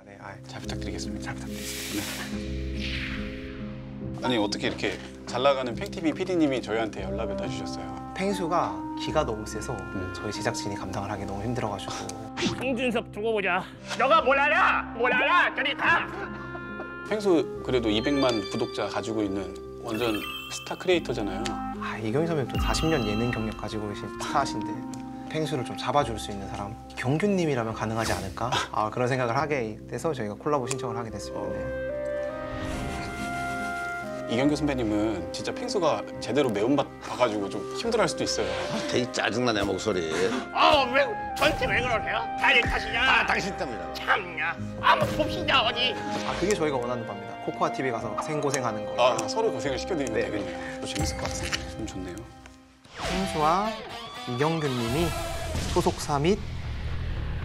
감사합니다. 네, 아, 잘 부탁드리겠습니다. 잘 부탁드리겠습니다. 아니 어떻게 이렇게 잘 나가는 팽TV PD님이 저희한테 연락을 다 주셨어요. 펭수가 기가 너무 세서 저희 제작진이 감당을 하기 너무 힘들어가지고 홍준섭 두고 보자. 너가 뭘 알아? 뭘 알아? 저리 가. 펭수 그래도 200만 구독자 가지고 있는 완전 스타 크리에이터잖아요. 아, 이경희 선배님 또 40년 예능 경력 가지고 계신 스타신데 펭수를 좀 잡아줄 수 있는 사람 경규님이라면 가능하지 않을까? 아, 그런 생각을 하게 돼서 저희가 콜라보 신청을 하게 됐습니다. 네. 이경규 선배님은 진짜 펭수가 제대로 매운맛 봐가지고 좀 힘들어할 수도 있어요. 되게 짜증나 내 목소리. 어, 왜 전체 왜 그러세요? 다리 탓이냐? 아 당신 때문이다. 참냐. 한번 봅시다 어디. 아, 그게 저희가 원하는 바입니다. 코코아 TV 가서 생고생하는 거. 아 서로 고생을 시켜드리면 네. 되겠네요. 또 재밌을 것 같습니다. 좀 좋네요. 펭수와 이경규님이 소속사 및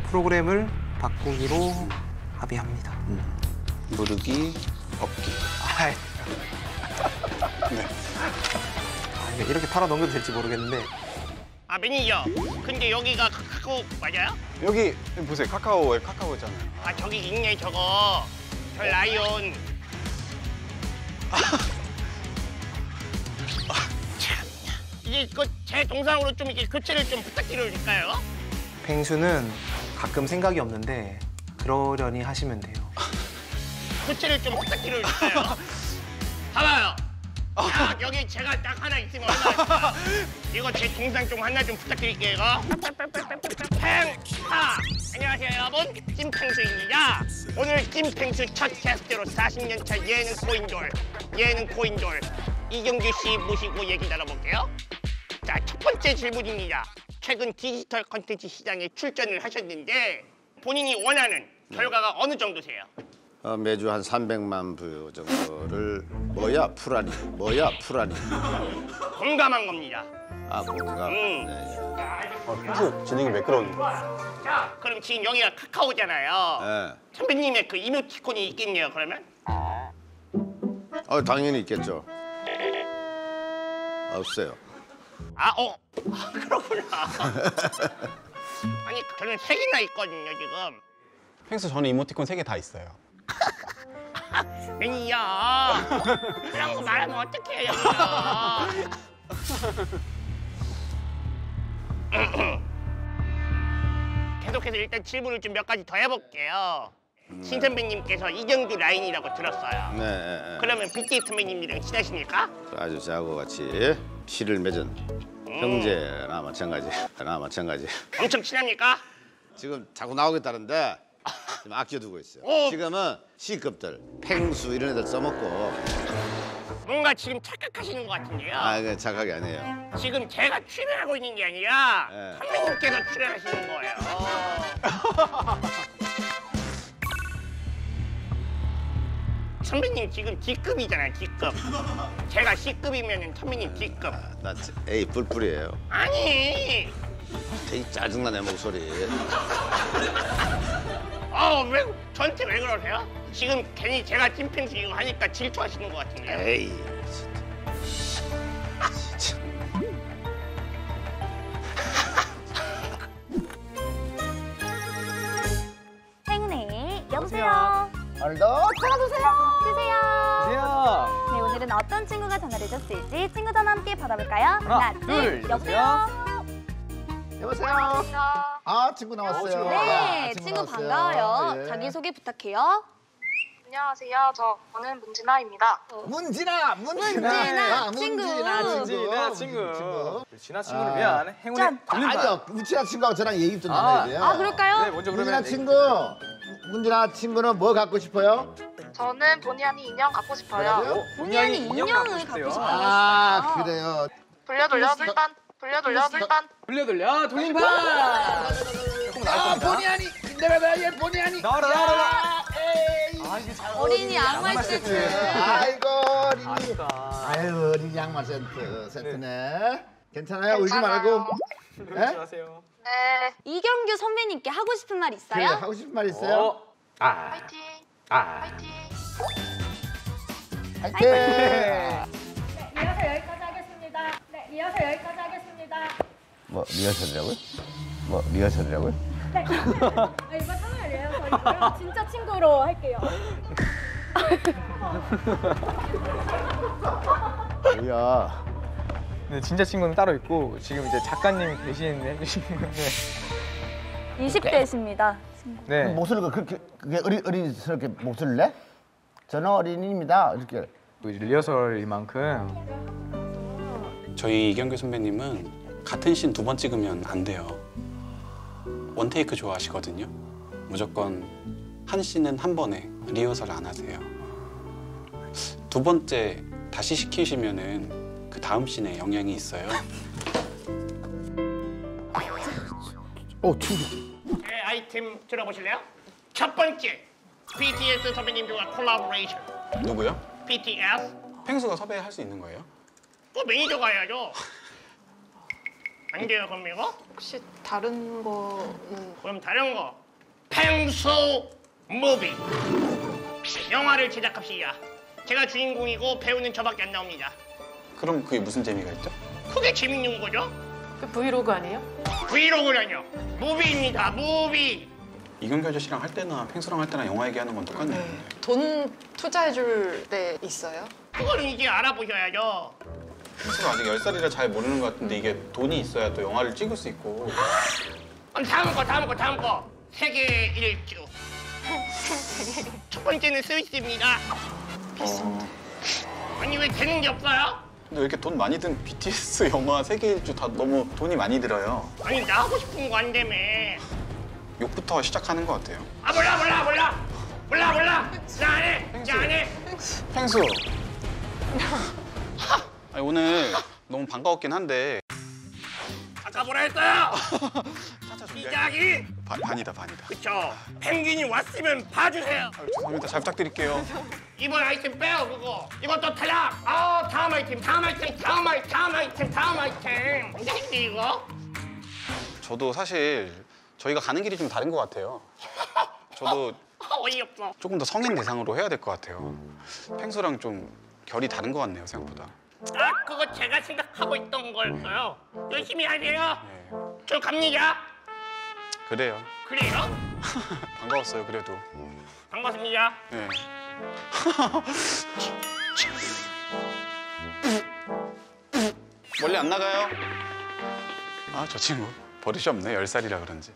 프로그램을 바꾸기로 합의합니다. 무르기, 업기. 아, 네. 아, 이렇게 팔아 넘겨도 될지 모르겠는데 아 매니저. 근데 여기가 카카오 맞아요? 여기 보세요. 카카오에 카카오잖아요. 아 저기 있네 저거. 저 라이온. 이게 그제 동상으로 좀 이렇게 교체를 좀 부탁드려도 될까요? 펭수는 가끔 생각이 없는데 그러려니 하시면 돼요. 교체를 좀 부탁드려도 될까요? 봐봐요. 자, 여기 제가 딱 하나 있으면 얼마나 이거 제 동상 좀 하나 좀 부탁드릴게요 이거 팽하 안녕하세요 여러분 찐팽수입니다 오늘 찐팽수 첫 게스트로 40년차 예능 코인돌 예능 코인돌 이경규 씨 모시고 얘기 나눠볼게요 자 첫 번째 질문입니다 최근 디지털 컨텐츠 시장에 출전을 하셨는데 본인이 원하는 결과가 어느 정도세요? 어, 매주 한 300만 뷰 정도를 뭐야 풀아니 뭐야 풀아니 공감한 겁니다 아 공감. 음. 네. 어, 펭수 진행이 매끄러운데. 자, 그럼 지금 여기가 카카오잖아요. 네. 선배님의 그 이모티콘이 있겠네요, 그러면? 어 당연히 있겠죠. 없어요. 아, 어, 아, 그렇구나. 아니, 저는 세 개나 있거든요, 지금. 펭수 저는 이모티콘 세 개 다 있어요. 매니저, 그런 거 말하면 어떡해요, 계속해서 일단 질문을 좀 몇 가지 더 해볼게요. 신 선배님께서 이경규 라인이라고 들었어요. 네. 네, 네. 그러면 빅데이 선배님이랑 친하십니까? 아주 저하고 같이 시를 맺은 형제나 마찬가지. 나 마찬가지. 엄청 친합니까? 지금 자꾸 나오겠다는데 좀 아껴두고 있어요. 어. 지금은 C급들, 팽수 이런 애들 써먹고 뭔가 지금 착각하시는 것 같은데요. 아 이거 착하게 아니에요. 지금 제가 출연하고 있는 게 아니라 네. 선배님께서 출연하시는 거예요. 선배님 지금 D급이잖아요, D급. 제가 C급이면 선배님 D급. 아, 나 A 뿔뿔이에요. 아니, 되게 짜증나 내 목소리. 아, 왜 저한테 왜 그러세요? 지금 괜히 제가 찐팬스 이거 하니까 질투하시는 것 같은데요. 에이. 오늘도 전화주세요. 주세요. 안녕하세요. 네, 오늘은 어떤 친구가 전화를 줬을지 친구 전화 함께 받아볼까요? 하나, 둘, 여보세요. 여보세요. 아 친구 나왔어요. 네, 아, 친구 나왔어요. 반가워요. 예. 자기소개 부탁해요. 안녕하세요. 저는 문진아입니다. 문진아, 문진아, 문진아, 아, 친구. 문진아, 친구, 문진아, 친구. 친구. 지난 친구를 아. 위한 행운의 짠. 돌림판. 아니요, 문진아 친구하고 저랑 얘기 좀 아. 나눠야 돼요. 아, 그럴까요? 네, 먼저 문진아 그러면 친구, 문진아 친구는 뭐 갖고 싶어요? 저는 보니아니 인형 갖고 싶어요. 뭐라고요? 본인이 인형 인형을 갖고 싶어요. 아, 그래요. 돌려 돌려 돌반. 돌려 돌려 돌반. 돌려 돌려 돌림판. 아, 보니아니, 내가 나얘 보니아니. 나와라 나와라. 에이. 아 이게 잘 어린이 양말 세트. 아이고, 어린이. 아유, 어린이 양말 세트, 세트네. 괜찮아요? 울지 괜찮아요. 말고. 예? 조심하세요. 네. 이경규 선배님께 하고 싶은 말 그래, 있어요? 하고 싶은 말 있어요? 어. 아. 파이팅. 아. 파이팅. 화이팅! 이어서 여기까지 하겠습니다. 네, 이어서 여기까지 하겠습니다. 뭐 리허설이라고요? 뭐 리허설이라고요? 네. 아, 이번 3월 리허설이고요. 진짜 친구로 할게요. 뭐야? 네, 진짜 친구는 따로 있고 지금 이제 작가님이 대신 해주시는 네. 20대십니다. 네. 목소리가 그렇게 그게 어리 어리스럽게 목소리를 내? 저는 어린이입니다. 이렇게. 또 이제 리허설인 만큼 저희 이경규 선배님은 같은 씬 두 번 찍으면 안 돼요. 원테이크 좋아하시거든요. 무조건 한 씬은 한 번에 리허설 안 하세요. 두 번째 다시 시키시면은 그 다음 씬에 영향이 있어요. 어 충격. 네, 아이템 들어보실래요? 첫 번째, BTS 선배님들과 콜라보레이션. 누구요? BTS. 펭수가 섭외할 수 있는 거예요? 그 매니저가 해야죠. 안 돼요, 그럼 이거? 혹시 다른 거는 그럼 다른 거. 펭수 movie. 영화를 제작합시다. 제가 주인공이고 배우는 저밖에 안 나옵니다. 그럼 그게 무슨 재미가 있죠? 그게 재밌는 거죠? 그 브이로그 아니에요? 브이로그라뇨. movie입니다, movie. 이경규 아저씨랑 할 때나 펭수랑 할 때나 영화 얘기하는 건 똑같네 요. 돈 투자해줄 때 있어요? 그거는 이제 알아보셔야죠. 펭수가 아직 10살이라 잘 모르는 것 같은데 이게 돈이 있어야 또 영화를 찍을 수 있고 그럼 다음 거, 다음 거, 다음 거. 세계 일주. 첫 번째는 스위스입니다. 어, 아니 왜 되는 게 없어요? 근데 왜 이렇게 돈 많이 든 BTS 영화 세계 일주 다 너무 돈이 많이 들어요. 아니 나 하고 싶은 거 안 되며. 욕부터 시작하는 것 같아요. 아 몰라 몰라 몰라 몰라 몰라 나 안 해. 나 안 해. 펭수. 아니, 오늘 너무 반가웠긴 한데 아까 뭐라 했어요? 시작이 반- 반이다 반이다. 그쵸. 펭귄이 왔으면 봐주세요. 아유, 죄송합니다. 잘 부탁드릴게요. 이번 아이템 빼요 그거. 이것도 탈락. 아 다음 아이템 다음 아이템 다음 아이템 다음 아이템 다음 아이템. 뭔데 이거? 저도 사실 저희가 가는 길이 좀 다른 것 같아요. 저도 아, 어이없어. 조금 더 성인 대상으로 해야 될 것 같아요. 펭수랑 좀 결이 다른 것 같네요 생각보다. 아 그거 제가 생각하고 있던 거였어요. 열심히 하세요. 네. 저 갑니다. 그래요. 그래요? 반가웠어요 그래도. 반갑습니다. 네. 멀리 안 나가요? 아 저 친구 버릇이 없네 10살이라 그런지